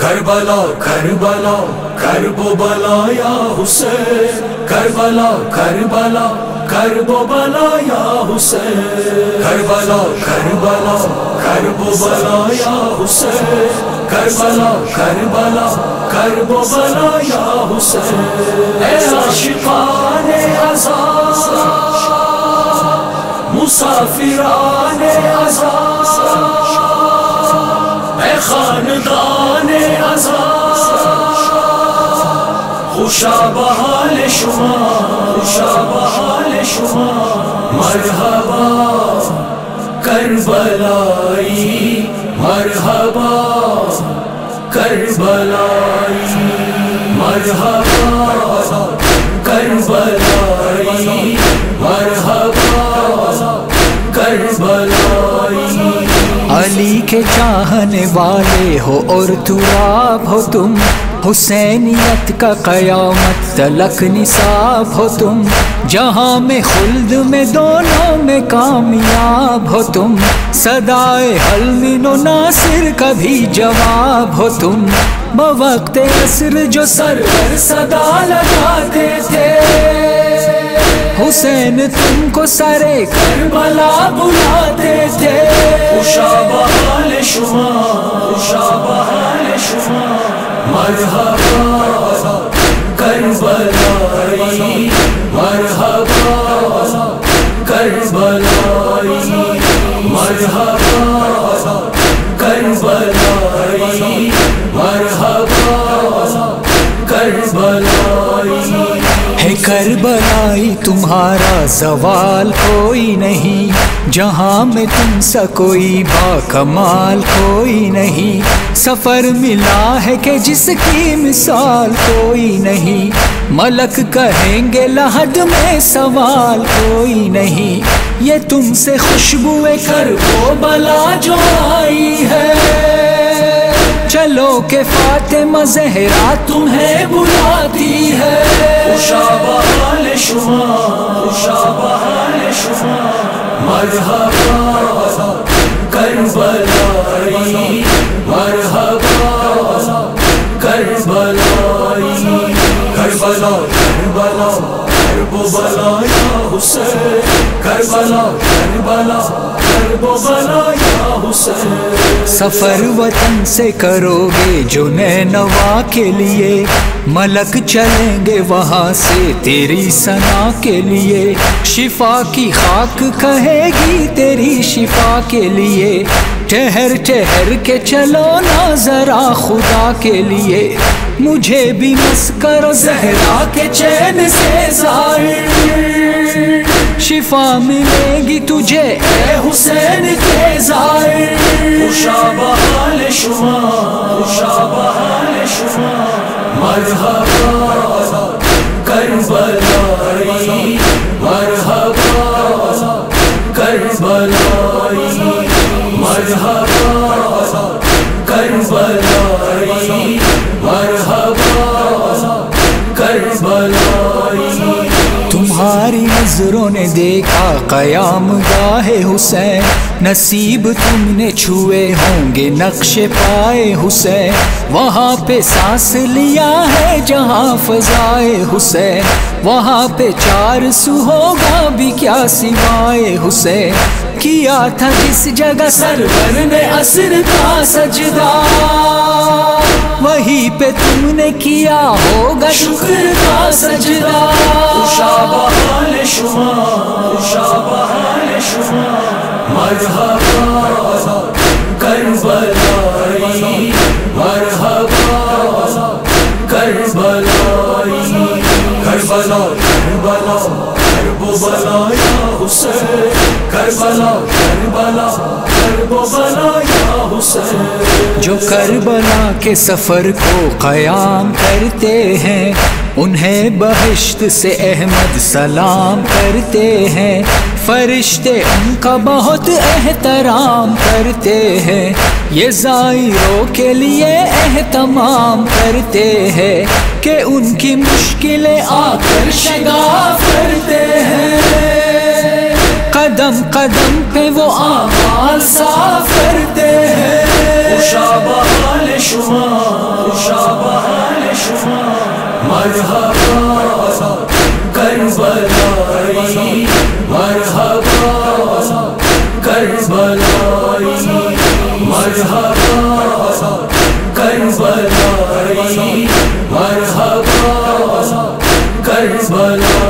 Karbala Karbala करबो बला या हुसैन करबला करबला करबो बला या हुसैन करबला करबला करबो बला या हुसैन करबला करबला करबो बला या हुसैन आशिकाने अज़ा मुसाफिराने अज़ा खानदान बहाल शुमा खुशा बहाल शुमा मरहबा करबलाई मरहबा करबलाई मरहबा करबलाई मरहबा करबलाई अली के चाहने वाले हो और तुराब हो तुम। हुसैनियत का कयामत तलक निसाब हो तुम। जहाँ में खुल्द में दोनों में कामयाब हो तुम। सदाए हलमिनो नासिर का भी जवाब हो तुम। बवक्त असर जो सरवर सदा हुसैन तुमको सारे करबला बुलाते थे। उषा बहाल शुमा उषा बहाल शुमा मरहबा करबलाई तुम्हारा सवाल कोई नहीं, जहाँ में तुम सा कोई बाकमाल कोई नहीं। सफ़र मिला है कि जिसकी मिसाल कोई नहीं। मलक कहेंगे लहद में सवाल कोई नहीं। ये तुमसे खुशबुए कर वो बला जो आई है। चलो के फातिमा, जहरा तुम्हें बुलाती है। उषा बहाल शुमा उषा बहाल शुमा। मरहबा करबलाई मरहबा करबलाई करबला करबला करबो बला हुसैन करबला करबला सफ़र वतन से करोगे जो नवा के लिए। मलक चलेंगे वहाँ से तेरी सना के लिए। शिफा की खाक कहेगी तेरी शिफा के लिए। ठहर ठहर के चलो ना जरा खुदा के लिए। मुझे भी मस करो जहरा के चैन से शिफा मिलेगी तुझे, ए हुसैन के बहाल शुमा शुमा। मरहबा करबलाई मरहबा करबलाई मरहबा तुम्हारी नज़रों ने देखा कयाम गाहे हुसैन। नसीब तुमने छुए होंगे, नक्शे पाए हुसैन। वहाँ पे सांस लिया है जहाँ फजाए हुसैन। वहाँ पे चार सु होगा भी क्या सिवाए हुसैन। किया था जिस जगह सरवर ने असर का सजदा। पे तुमने किया होगा शुक्र का सजदा। उषा बहाल शुमा शुमा करबला करबला जो करबला के सफ़र को कयाम करते हैं, उन्हें बहिश्त से अहमद सलाम करते हैं। फरिश्ते उनका बहुत एहतराम करते हैं, ये जायरों के लिए एहतमाम करते हैं कि उनकी मुश्किलें आकर शगाफ करते हैं। कदम कदम पे वो आवाज़ साफ़ करते हैं। उषा बहाल शुमा खुशा बहाल शुमा मरहबा करबलाई मरहबा करबलाई मरहबा करबलाई मरहबा करबलाई